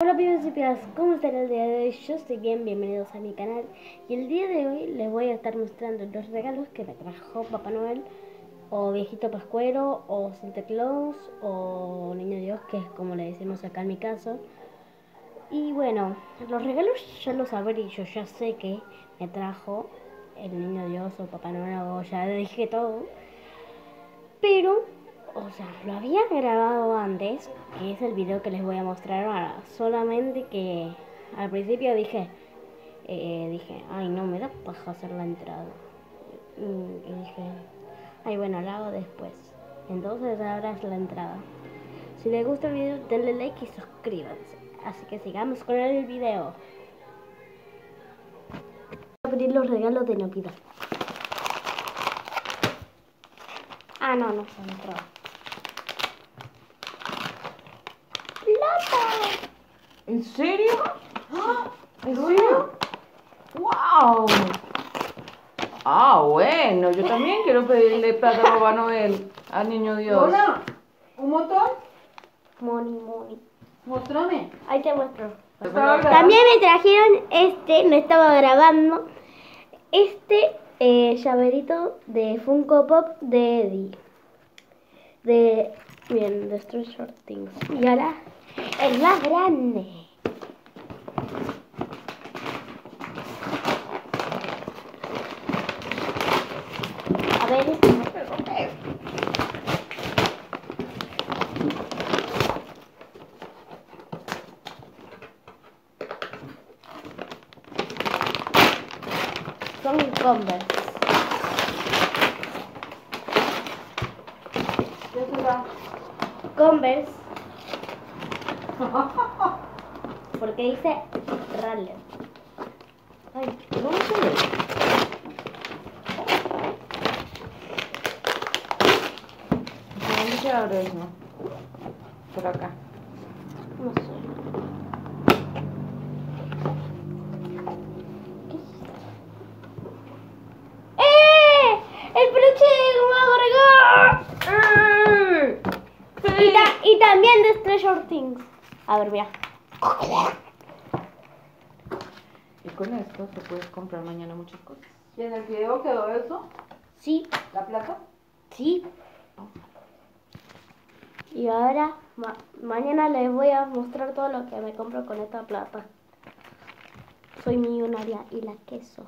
Hola pibes y pibas, ¿cómo están el día de hoy? Yo estoy bien, bienvenidos a mi canal y el día de hoy les voy a estar mostrando los regalos que me trajo Papá Noel o Viejito Pascuero o Santa Claus o Niño Dios, que es como le decimos acá en mi caso. Y bueno, los regalos ya los abrí, yo ya sé que me trajo el Niño Dios o Papá Noel o ya dije todo. Pero o sea, lo había grabado antes, que es el video que les voy a mostrar ahora. Solamente que al principio dije, eh, dije, ay no, me da paja hacer la entrada. Y dije, ay bueno, lo hago después. Entonces ahora es la entrada. Si les gusta el video, denle like y suscríbanse. Así que sigamos con el video. Voy a abrir los regalos de Navidad. Ah, no, no se entró. ¿En serio? ¿En serio? ¡Wow! Ah, bueno, yo también quiero pedirle plata a Papá Noel al niño Dios. Hola, ¿un montón? Moni, moni. Mostrame. Ahí te muestro. También me trajeron este, no estaba grabando, este eh, llaverito de Funko Pop de Eddie. De, bien, de Stranger Things. Y ahora, el más grande. A ver. ¿Qué será? Converse. Porque dice Raleigh. Ay, ¿dónde se ve? ¿Dónde se abre eso? Por acá. No sé. ¿Qué es esto? ¡Eh! ¡El peluche de Mago Rigor! Y, ta- y también de Stranger Things. A ver, mira. Y con esto te puedes comprar mañana muchas cosas. ¿Y en el video quedó eso? Sí, ¿La plata? sí. Y ahora, ma- mañana les voy a mostrar todo lo que me compro con esta plata. Soy millonaria y la queso.